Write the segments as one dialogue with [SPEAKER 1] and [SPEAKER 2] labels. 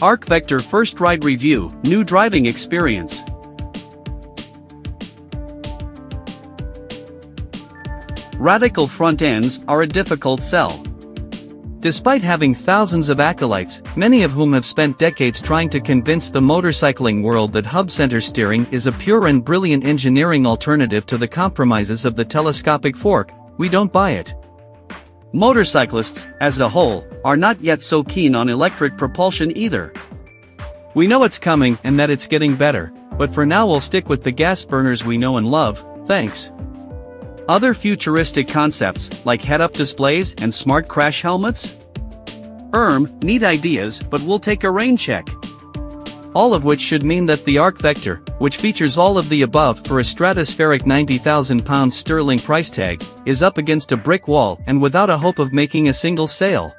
[SPEAKER 1] Arc Vector First Ride Review, New Driving Experience. Radical front ends are a difficult sell. Despite having thousands of acolytes, many of whom have spent decades trying to convince the motorcycling world that hub center steering is a pure and brilliant engineering alternative to the compromises of the telescopic fork, we don't buy it. Motorcyclists, as a whole, are not yet so keen on electric propulsion either. We know it's coming and that it's getting better, but for now we'll stick with the gas burners we know and love, thanks. Other futuristic concepts, like head-up displays and smart crash helmets? Erm, neat ideas, but we'll take a rain check. All of which should mean that the Arc Vector, which features all of the above for a stratospheric £90,000 sterling price tag, is up against a brick wall and without a hope of making a single sale.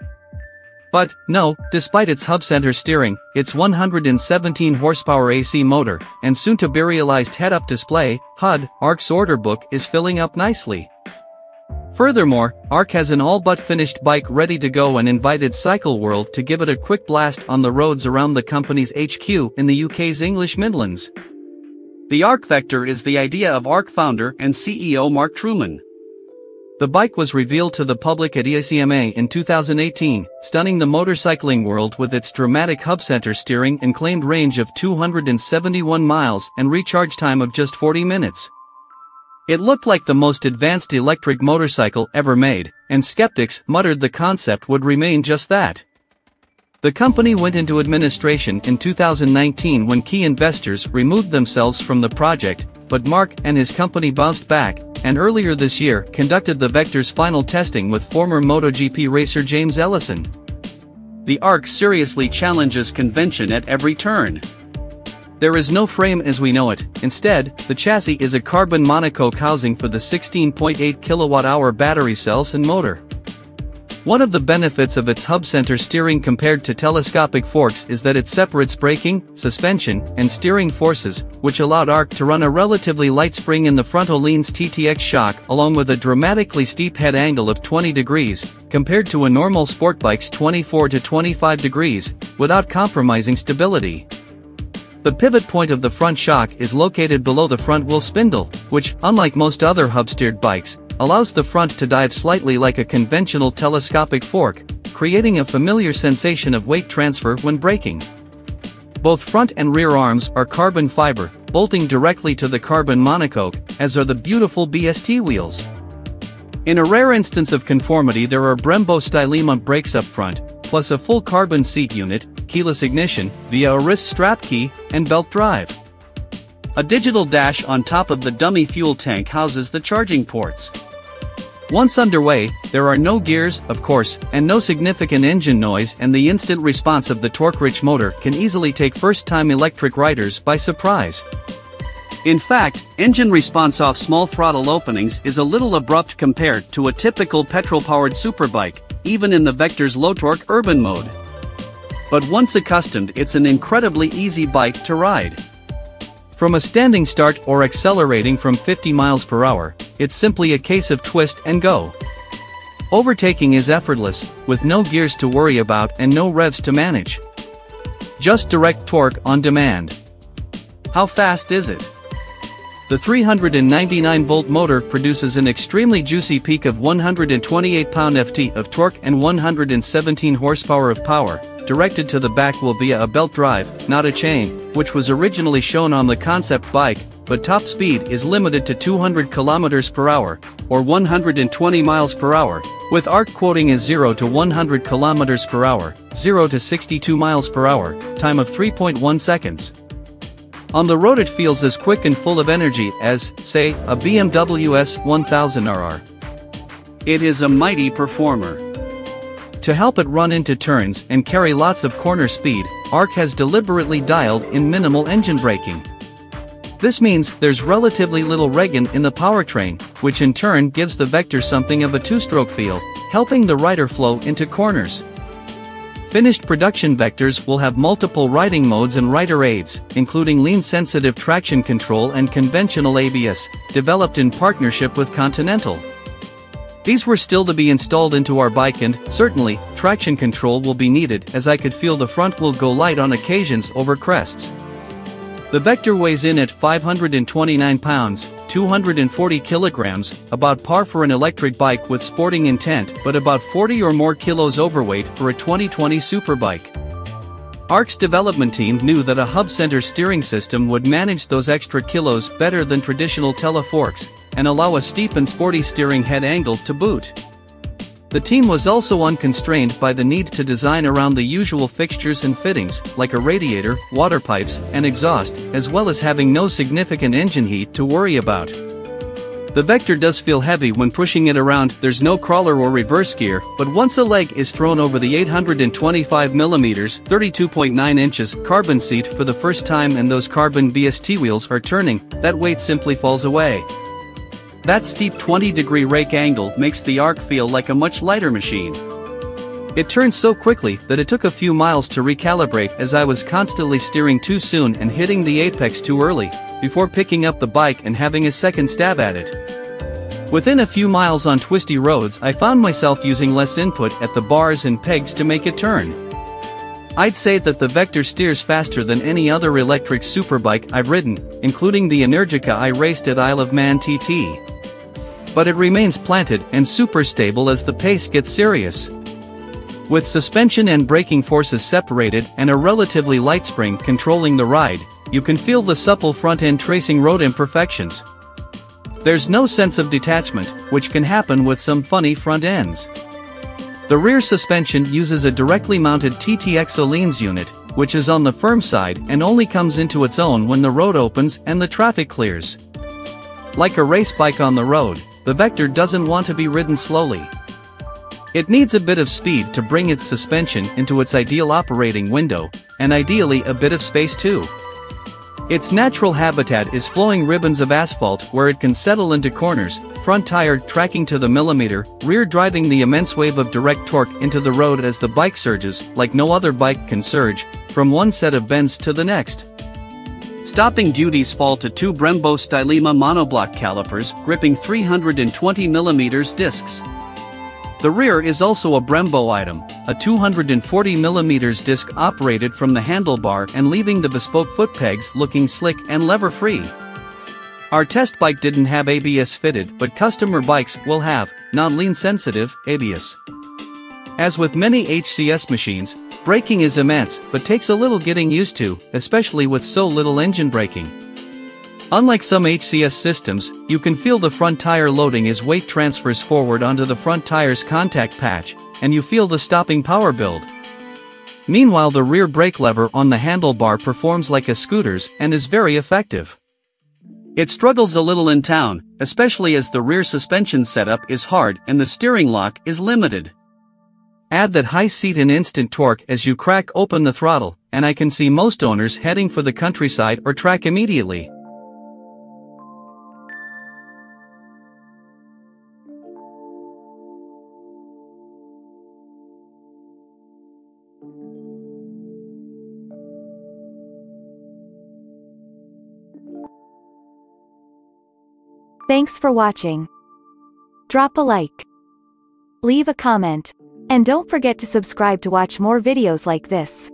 [SPEAKER 1] But, no, despite its hub-center steering, its 117 horsepower AC motor, and soon-to-be realized head-up display, HUD, Arc's order book is filling up nicely. Furthermore, Arc has an all-but finished bike ready to go and invited Cycle World to give it a quick blast on the roads around the company's HQ in the UK's English Midlands. The Arc Vector is the idea of Arc founder and CEO Mark Truman. The bike was revealed to the public at EICMA in 2018, stunning the motorcycling world with its dramatic hub-center steering and claimed range of 271 miles and recharge time of just 40 minutes. It looked like the most advanced electric motorcycle ever made, and skeptics muttered the concept would remain just that. The company went into administration in 2019 when key investors removed themselves from the project, but Mark and his company bounced back, and earlier this year conducted the Vector's final testing with former MotoGP racer James Ellison. The ARC seriously challenges convention at every turn. There is no frame as we know it, instead, the chassis is a carbon monocoque housing for the 16.8 kWh battery cells and motor. One of the benefits of its hub-center steering compared to telescopic forks is that it separates braking, suspension, and steering forces, which allowed ARC to run a relatively light spring in the front Öhlins TTX shock along with a dramatically steep head angle of 20 degrees, compared to a normal sport bike's 24 to 25 degrees, without compromising stability. The pivot point of the front shock is located below the front wheel spindle, which, unlike most other hub-steered bikes, allows the front to dive slightly like a conventional telescopic fork, creating a familiar sensation of weight transfer when braking. Both front and rear arms are carbon fiber, bolting directly to the carbon monocoque, as are the beautiful BST wheels. In a rare instance of conformity there are Brembo Stylema brakes up front, plus a full carbon seat unit, keyless ignition, via a wrist strap key, and belt drive. A digital dash on top of the dummy fuel tank houses the charging ports. Once underway, there are no gears, of course, and no significant engine noise and the instant response of the torque-rich motor can easily take first-time electric riders by surprise. In fact, engine response off small throttle openings is a little abrupt compared to a typical petrol-powered superbike, even in the Vector's low-torque urban mode. But once accustomed it's an incredibly easy bike to ride. From a standing start or accelerating from 50 miles per hour, it's simply a case of twist and go. Overtaking is effortless, with no gears to worry about and no revs to manage. Just direct torque on demand. How fast is it? The 399-volt motor produces an extremely juicy peak of 128 pound-ft of torque and 117 horsepower of power, directed to the back wheel via a belt drive, not a chain, which was originally shown on the concept bike, but top speed is limited to 200 km per hour, or 120 miles per hour, with ARC quoting as 0 to 100 km per hour, 0 to 62 miles per hour, time of 3.1 seconds. On the road it feels as quick and full of energy as, say, a BMW S1000RR. It is a mighty performer. To help it run into turns and carry lots of corner speed, ARC has deliberately dialed in minimal engine braking. This means there's relatively little regen in the powertrain, which in turn gives the Vector something of a two-stroke feel, helping the rider flow into corners. Finished production Vectors will have multiple riding modes and rider aids, including lean-sensitive traction control and conventional ABS, developed in partnership with Continental. These were still to be installed into our bike and, certainly, traction control will be needed as I could feel the front wheel go light on occasions over crests. The Vector weighs in at 529 pounds, 240 kilograms, about par for an electric bike with sporting intent but about 40 or more kilos overweight for a 2020 superbike. ARC's development team knew that a hub center steering system would manage those extra kilos better than traditional teleforks, and allow a steep and sporty steering head angle to boot. The team was also unconstrained by the need to design around the usual fixtures and fittings, like a radiator, water pipes, and exhaust, as well as having no significant engine heat to worry about. The Vector does feel heavy when pushing it around, there's no crawler or reverse gear, but once a leg is thrown over the 825mm 32.9 inches carbon seat for the first time and those carbon BST wheels are turning, that weight simply falls away. That steep 20 degree rake angle makes the ARC feel like a much lighter machine. It turns so quickly that it took a few miles to recalibrate as I was constantly steering too soon and hitting the apex too early, before picking up the bike and having a second stab at it. Within a few miles on twisty roads I found myself using less input at the bars and pegs to make it turn. I'd say that the Vector steers faster than any other electric superbike I've ridden, including the Energica I raced at Isle of Man TT. But it remains planted and super stable as the pace gets serious. With suspension and braking forces separated and a relatively light spring controlling the ride, you can feel the supple front end tracing road imperfections. There's no sense of detachment, which can happen with some funny front ends. The rear suspension uses a directly mounted TTX Öhlins unit, which is on the firm side and only comes into its own when the road opens and the traffic clears. Like a race bike on the road, the Vector doesn't want to be ridden slowly. It needs a bit of speed to bring its suspension into its ideal operating window, and ideally a bit of space too. Its natural habitat is flowing ribbons of asphalt where it can settle into corners, front tire tracking to the millimeter, rear driving the immense wave of direct torque into the road as the bike surges, like no other bike can surge, from one set of bends to the next. Stopping duties fall to two Brembo Stylema monoblock calipers gripping 320mm discs. The rear is also a Brembo item, a 240mm disc operated from the handlebar and leaving the bespoke foot pegs looking slick and lever-free. Our test bike didn't have ABS fitted but customer bikes will have, non-lean sensitive, ABS. As with many HCS machines, braking is immense but takes a little getting used to, especially with so little engine braking. Unlike some HCS systems, you can feel the front tire loading as weight transfers forward onto the front tire's contact patch, and you feel the stopping power build. Meanwhile the rear brake lever on the handlebar performs like a scooter's and is very effective. It struggles a little in town, especially as the rear suspension setup is hard and the steering lock is limited. Add that high seat and instant torque as you crack open the throttle, and I can see most owners heading for the countryside or track immediately.
[SPEAKER 2] Thanks for watching. Drop a like. Leave a comment. And don't forget to subscribe to watch more videos like this.